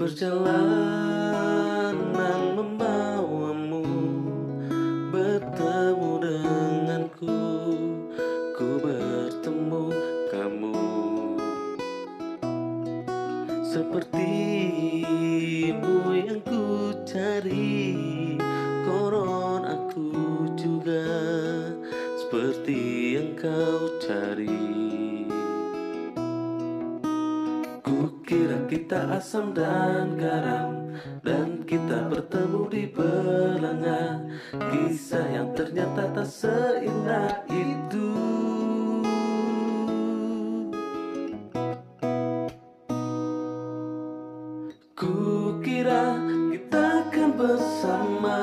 Perjalanan membawamu Bertemu denganku Ku bertemu kamu. Sepertimu yang ku cari Koron aku juga. Seperti yang kau cari kita asam dan garam Dan kita bertemu di belanga. Kisah yang ternyata tak seindah itu. Kukira kita akan bersama.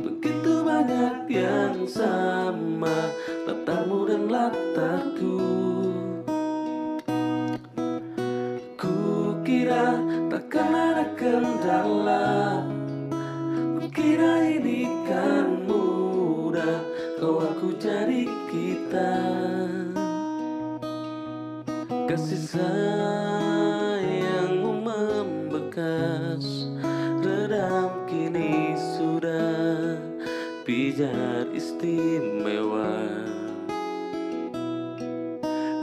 Begitu banyak yang sama Latarmu dan latarku Takkan ada kendala Kukira ini kan mudah. Kau aku jadi kita. Kasih sayangmu membekas. Redam kini sudah. Pijar istimewa.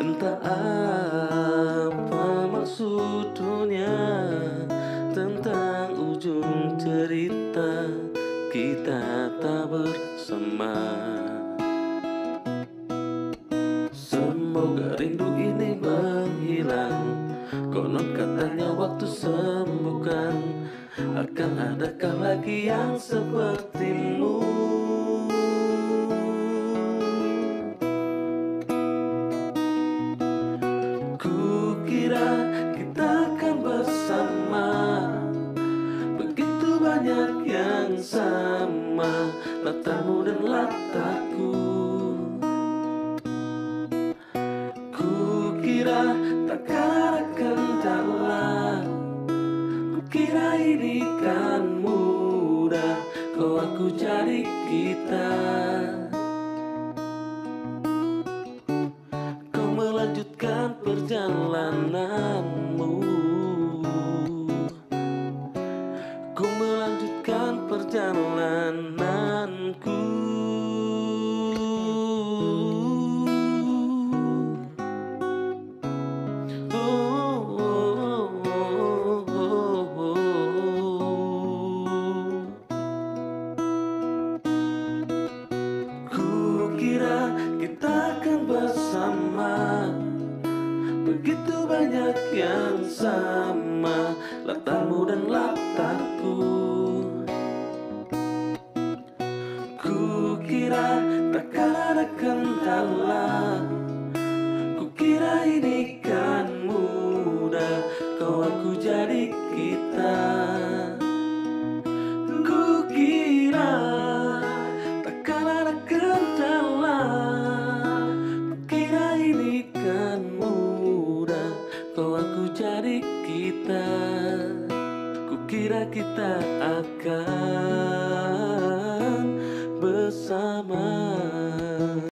Entah apa Kita tak bersama. Semoga rindu ini menghilang. Konon katanya waktu sembuhkan. Akan adakah lagi yang sepertimu sama Latarmu dan latarku Kukira takkan kendala. Kukira ini kan mudah Kau aku jadi kita. Kau melanjutkan perjalananmu melanjutkan perjalananku. Oh, oh. Kukira kita akan bersama. Begitu banyak yang sama. Latarmu dan latarku jalan Kukira ini kan mudah Kau aku jadi kita. Kukira takkan ada kendala. Kukira ini kan mudah Kau aku jadi kita. Kukira kita akan bersama.